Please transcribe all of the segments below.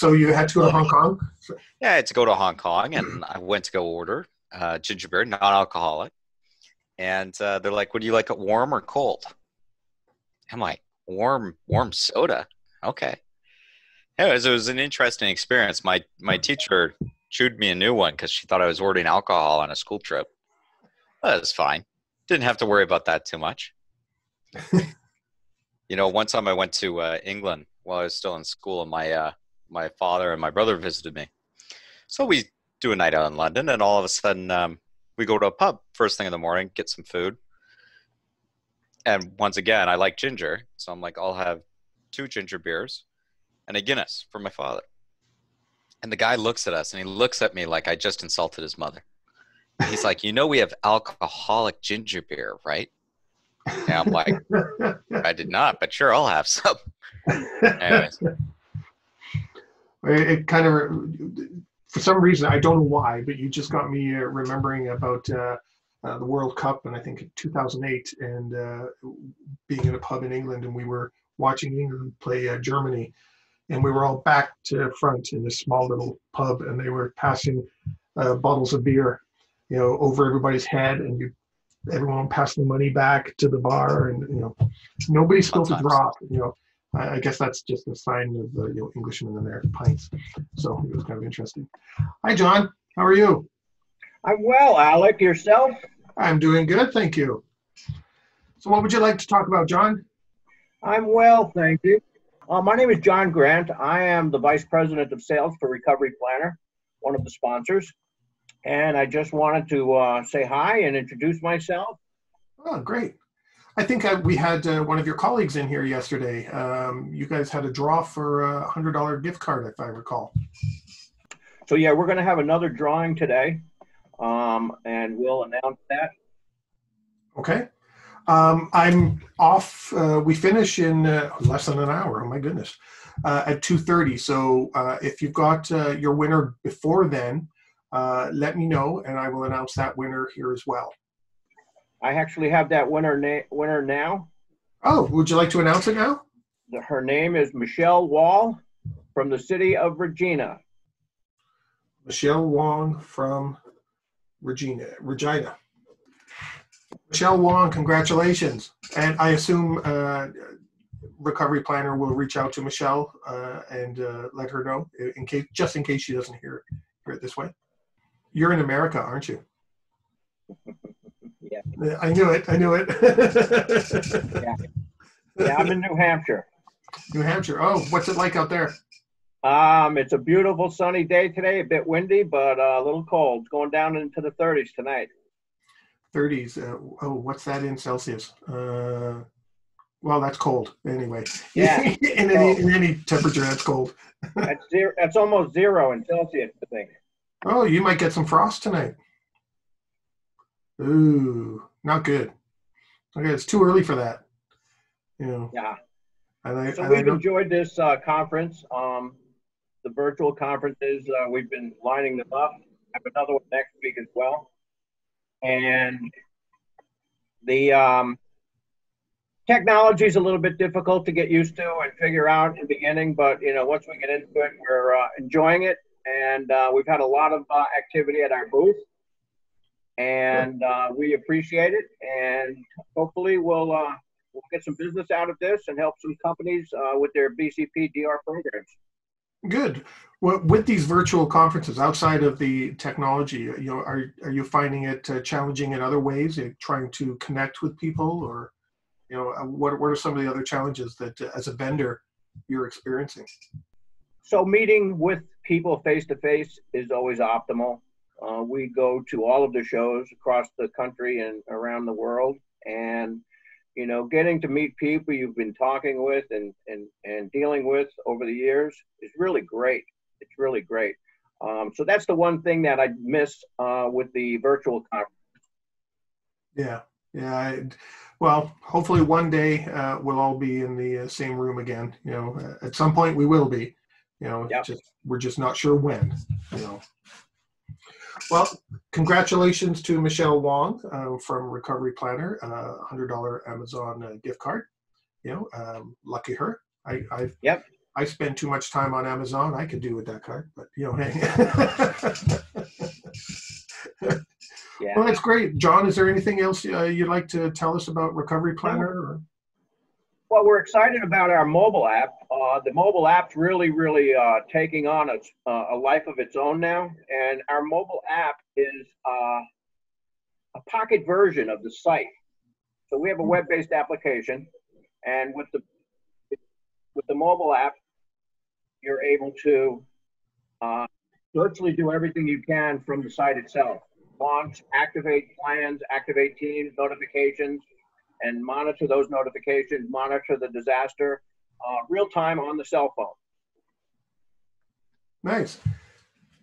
So you had to go to Hong Kong. Yeah, I had to go to Hong Kong, and I went to go order uh, ginger beer, non-alcoholic. And uh, they're like, "Would you like it warm or cold?" I'm like, "Warm, warm soda." Okay. It was, it was an interesting experience. My my teacher chewed me a new one because she thought I was ordering alcohol on a school trip. That was fine. Didn't have to worry about that too much. you know, one time I went to uh, England while I was still in school, and my uh, my father and my brother visited me. So we do a night out in London, and all of a sudden um, we go to a pub first thing in the morning, get some food. And once again, I like ginger, so I'm like, I'll have two ginger beers and a Guinness for my father. And the guy looks at us and he looks at me like I just insulted his mother. He's like, You know, we have alcoholic ginger beer, right? And I'm like, I did not, but sure, I'll have some. Anyways. It kind of, for some reason, I don't know why, but you just got me uh, remembering about uh, uh, the World Cup, and I think 2008, and uh, being in a pub in England, and we were watching England play uh, Germany, and we were all back to front in this small little pub, and they were passing uh, bottles of beer, you know, over everybody's head, and you, everyone passed the money back to the bar, and you know, nobody spilled a drop. You know, I, I guess that's just a sign of the you know Englishmen and their pints. So it was kind of interesting. Hi, John. How are you? I'm well, Alex. Yourself? I'm doing good, thank you. So, what would you like to talk about, John? I'm well, thank you. Uh, my name is John Grant. I am the Vice President of Sales for Recovery Planner, one of the sponsors. And I just wanted to uh, say hi and introduce myself. Oh, great. I think I, we had uh, one of your colleagues in here yesterday. Um, you guys had a draw for a $100 gift card, if I recall. So, yeah, we're going to have another drawing today, um, and we'll announce that. Okay. Um, I'm off. Uh, we finish in uh, less than an hour. Oh my goodness, uh, at two thirty. So uh, if you've got uh, your winner before then, uh, let me know, and I will announce that winner here as well. I actually have that winner na- winner now. Oh, would you like to announce it now? Her name is Michelle Wall from the city of Regina. Michelle Wong from Regina. Regina. Michelle Wong, congratulations. And I assume uh, Recovery Planner will reach out to Michelle uh, and uh, let her know, in case, just in case she doesn't hear, hear it this way. You're in America, aren't you? I knew it. I knew it. Yeah. Yeah, I'm in New Hampshire. New Hampshire. Oh, what's it like out there? Um, it's a beautiful sunny day today, a bit windy, but uh, a little cold. It's going down into the 30s tonight. 30s. Uh, oh, what's that in Celsius? Uh, well, that's cold anyway. Yeah. in, any, in any temperature, that's cold. That's zero. That's almost zero in Celsius, I think. Oh, you might get some frost tonight. Ooh, not good. Okay, it's too early for that. You know. Yeah. And I, So I we've know- enjoyed this uh, conference. Um, the virtual conferences, uh, we've been lining them up. Have another one next week as well. And the um, technology is a little bit difficult to get used to and figure out in the beginning, but you know, once we get into it, we're uh, enjoying it. And uh, we've had a lot of uh, activity at our booth, and uh, we appreciate it. And hopefully, we'll uh, we'll get some business out of this and help some companies uh, with their BCP DR programs. Good. Well, with these virtual conferences, outside of the technology, you know, are are you finding it uh, challenging in other ways? Are trying to connect with people, or you know, uh, what what are some of the other challenges that, uh, as a vendor, you're experiencing? So meeting with people face to face is always optimal. Uh, we go to all of the shows across the country and around the world, and you know, getting to meet people you've been talking with and and and dealing with over the years is really great. It's really great. Um, so that's the one thing that I miss uh, with the virtual conference. Yeah, yeah. I, well, hopefully one day uh, we'll all be in the uh, same room again. You know, at some point we will be. You know, Yep. just we're just not sure when. You know. Well, congratulations to Michelle Wong uh, from Recovery Planner, uh, hundred dollar Amazon uh, gift card. You know, um, lucky her. I, I've Yep. I spend too much time on Amazon. I could do with that card, but you know, hey. Yeah. well, that's great. John, is there anything else uh, you'd like to tell us about Recovery Planner? Well, we're excited about our mobile app. Uh, the mobile app's really, really uh, taking on a, uh, a life of its own now. And our mobile app is uh, a pocket version of the site. So we have a web-based application, and with the with the mobile app, you're able to uh, virtually do everything you can from the site itself. Launch, activate plans, activate teams, notifications, and monitor those notifications, monitor the disaster uh, real time on the cell phone. Nice.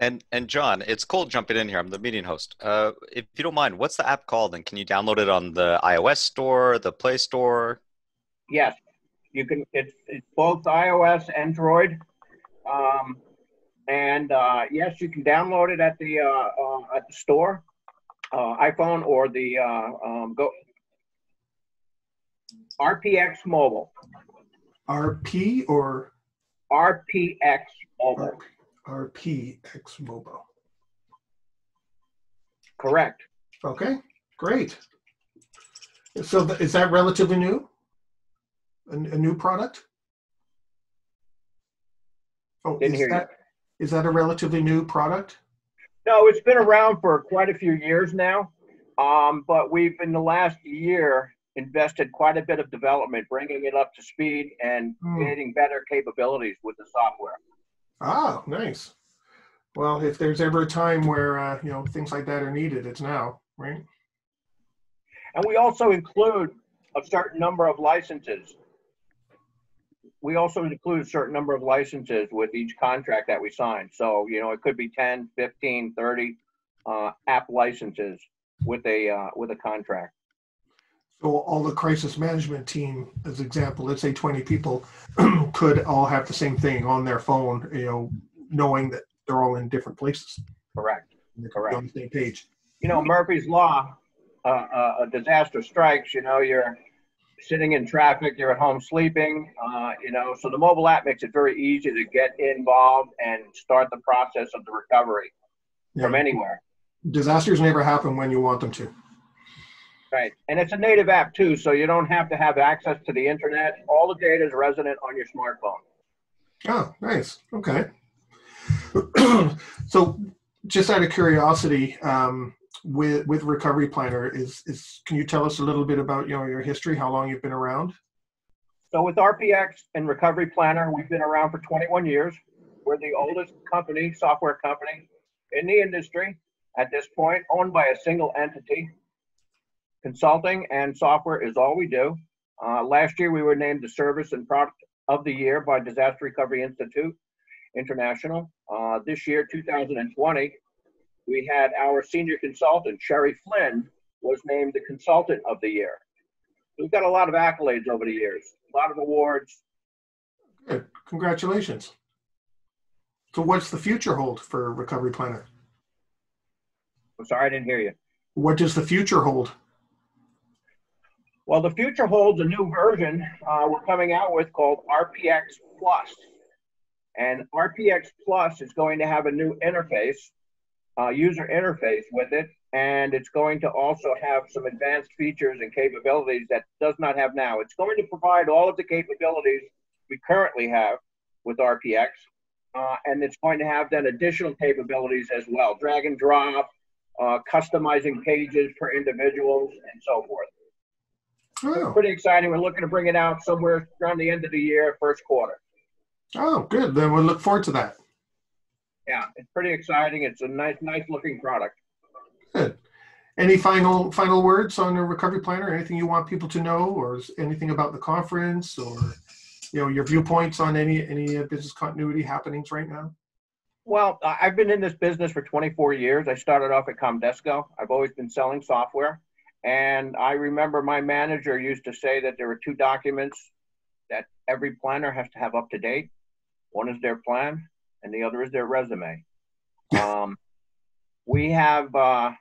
And and John, it's cool jumping in here. I'm the meeting host. Uh, if you don't mind, what's the app called? And can you download it on the iOS store, the Play Store? Yes, you can. It's, it's both iOS, Android, um, and uh, yes, you can download it at the uh, uh, at the store, uh, iPhone or the uh, um, go RPX Mobile. RP or RPX Mobile. RPX Mobile. Correct. Okay, great. So th- is that relatively new? A, a new product? Oh, Didn't is hear you. that, is that a relatively new product? No, it's been around for quite a few years now. Um, but we've in the last year invested quite a bit of development, bringing it up to speed and Hmm. creating better capabilities with the software. Ah, nice. Well, if there's ever a time where uh, you know things like that are needed, it's now, right? And we also include a certain number of licenses. We also include a certain number of licenses with each contract that we sign. So, you know, it could be 10, 15, 30 uh, app licenses with a uh, with a contract. So all the crisis management team, as example, let's say 20 people, could all have the same thing on their phone, you know, knowing that they're all in different places. Correct. Correct. On the same page. you know Murphy's law. Uh, uh, a disaster strikes. You know, you're sitting in traffic, you're at home sleeping. Uh, you know, so the mobile app makes it very easy to get involved and start the process of the recovery from anywhere. Disasters never happen when you want them to. Right, and it's a native app too, so you don't have to have access to the internet. All the data is resident on your smartphone. Oh, nice. Okay. so, just out of curiosity, um, with with Recovery Planner, is is can you tell us a little bit about you know your history, how long you've been around? So with RPX and Recovery Planner, we've been around for 21 years. We're the oldest company, software company in the industry at this point, owned by a single entity. Consulting and software is all we do. Uh, last year, we were named the Service and Product of the Year by Disaster Recovery Institute International. Uh, this year, 2020, we had our senior consultant, Sherry Flynn, was named the Consultant of the Year. We've got a lot of accolades over the years, a lot of awards. Good. Congratulations. So, what's the future hold for Recovery Planner? I'm sorry, I didn't hear you. What does the future hold? Well, the future holds a new version uh, we're coming out with called RPX Plus. And RPX Plus is going to have a new interface, uh, user interface with it, and it's going to also have some advanced features and capabilities that does not have now. It's going to provide all of the capabilities we currently have with RPX, uh, and it's going to have then additional capabilities as well, drag and drop, uh, customizing pages for individuals, and so forth. Oh, Pretty exciting. We're looking to bring it out somewhere around the end of the year, first quarter. oh, good. Then we'll look forward to that. Yeah, it's pretty exciting. It's a nice, nice looking product. Good. Any final final words on the Recovery Planner? Anything you want people to know, or anything about the conference, or you know your viewpoints on any any uh, business continuity happenings right now? Well, I've been in this business for 24 years. I started off at ComDisco. I've always been selling software. And I remember my manager used to say that there were two documents that every planner has to have up to date. One is their plan, and the other is their resume. Um, we have uh,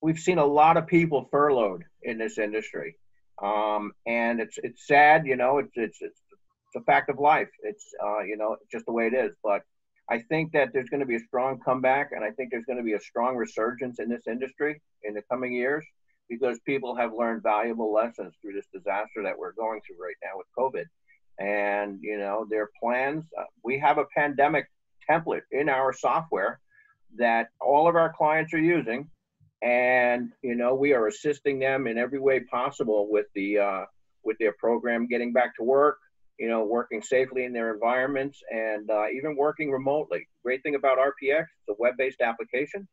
we've seen a lot of people furloughed in this industry, um, and it's it's sad. You know, it's it's it's it's a fact of life. It's uh, you know just the way it is. But I think that there's going to be a strong comeback, and I think there's going to be a strong resurgence in this industry in the coming years because people have learned valuable lessons through this disaster that we're going through right now with COVID. And you know their plans. Uh, we have a pandemic template in our software that all of our clients are using and you know we are assisting them in every way possible with the uh, with their program getting back to work you know working safely in their environments and uh, even working remotely great thing about rpx it's a web-based application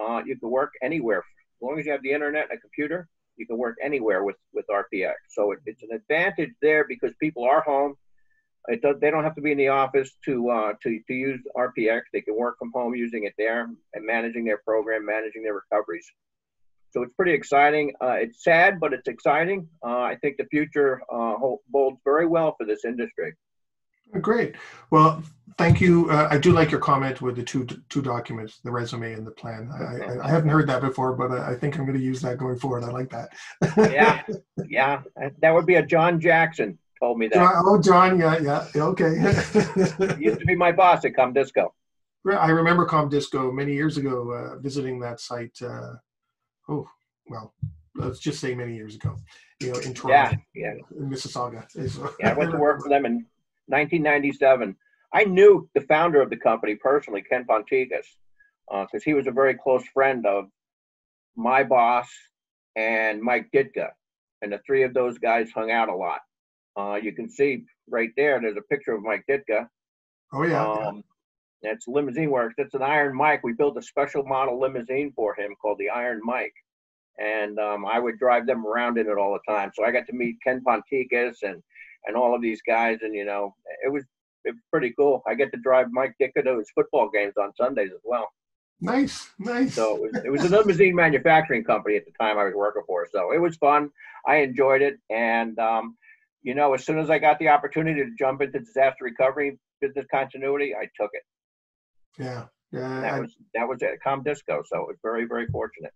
uh, you can work anywhere long as you have the internet and a computer you can work anywhere with with rpx so it, it's an advantage there because people are home does, they don't have to be in the office to, uh, to, to use RPX. They can work from home using it there and managing their program, managing their recoveries. So it's pretty exciting. Uh, it's sad, but it's exciting. Uh, I think the future uh, bodes very well for this industry. Great. Well, thank you. Uh, I do like your comment with the two two documents, the resume and the plan. I, I, I haven't heard that before, but I, I think I'm going to use that going forward. I like that. yeah, yeah. That would be a John Jackson told me that. John, oh, John, yeah, yeah, okay. he used to be my boss at ComDisco. I remember ComDisco many years ago uh, visiting that site. Uh, oh, well, let's just say many years ago. You know, in Toronto, yeah, yeah, in Mississauga. So, yeah, I went to work for them in 1997. I knew the founder of the company personally, Ken Pontikes, because uh, he was a very close friend of my boss and Mike Ditka, and the three of those guys hung out a lot. Uh, you can see right there, there's a picture of Mike Ditka. Oh, yeah. Um, yeah. That's Limousine Works. That's an Iron Mike. We built a special model limousine for him called the Iron Mike. And um, I would drive them around in it all the time. So I got to meet Ken Pontikes and, and all of these guys. And, you know, it was, it was pretty cool. I get to drive Mike Ditka to his football games on Sundays as well. Nice, nice. So it was, it was a limousine manufacturing company at the time I was working for. So it was fun. I enjoyed it. And, um, you know, as soon as I got the opportunity to jump into disaster recovery business continuity, I took it. Yeah, yeah. that I, was that was at ComDisco, so it was very very fortunate.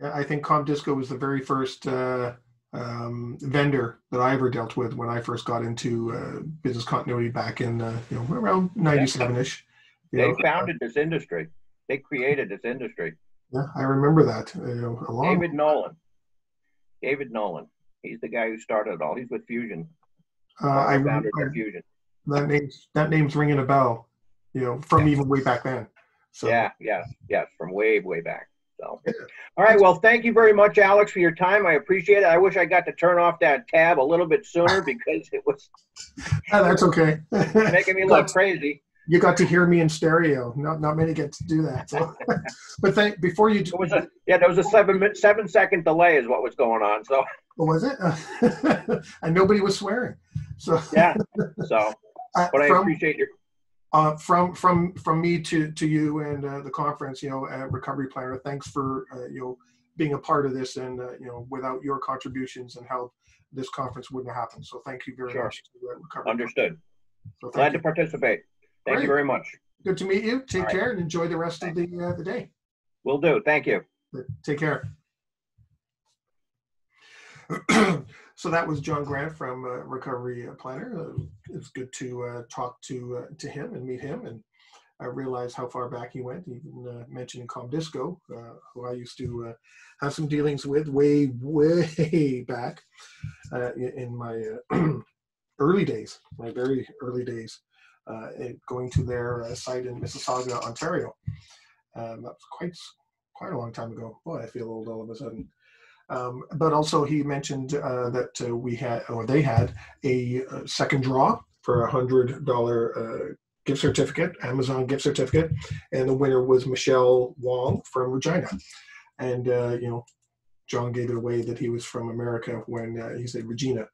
Yeah, I think ComDisco was the very first uh, um, vendor that I ever dealt with when I first got into uh, business continuity back in uh, you know around '97 ish. They know. founded this industry. They created this industry. Yeah, I remember that. You know, David Nolan. David Nolan. He's the guy who started it all. He's with Fusion. Uh, I remember Fusion. That name's that name's ringing a bell. You know, from yeah. even way back then. So yeah, yes, yes, from way way back. So, yeah. all right. Well, thank you very much, Alex, for your time. I appreciate it. I wish I got to turn off that tab a little bit sooner because it was. yeah, that's okay. making me look crazy you got to hear me in stereo. Not not many get to do that. So, but thank before you. Do, a, yeah, there was a seven seven second delay, is what was going on. So. Was it? and nobody was swearing. So. Yeah. So. Uh, but I from, appreciate your. Uh, from from from me to to you and uh, the conference, you know, recovery planner. Thanks for uh, you know being a part of this, and uh, you know, without your contributions and help, this conference wouldn't happen. So thank you very sure. much. To, recovery Understood. So Glad you. to participate. Thank Great. you very much. Good to meet you. Take All care right. and enjoy the rest Thanks. of the uh, the day. Will do. Thank you. Take care. so that was John Grant from uh, Recovery Planner. Uh, it's good to uh, talk to uh, to him and meet him, and I realized how far back he went. Even uh, mentioning ComDisco, uh, who I used to have some dealings with way way back in my early days, my very early days uh, going to their uh, site in Mississauga, Ontario. Um, that was quite quite a long time ago. Boy, I feel old all of a sudden. Um, but also, he mentioned uh, that uh, we had, or they had, a, a second draw for a hundred dollar uh, gift certificate, Amazon gift certificate, and the winner was Michelle Wong from Regina. And uh, you know, John gave it away that he was from America when uh, he said Regina.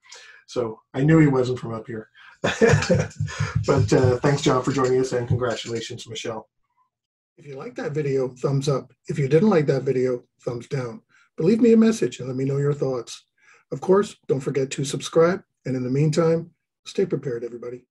So I knew he wasn't from up here. but uh, thanks, John, for joining us, and congratulations, Michelle. If you like that video, thumbs up. If you didn't like that video, thumbs down. But leave me a message and let me know your thoughts. Of course, don't forget to subscribe. And in the meantime, stay prepared, everybody.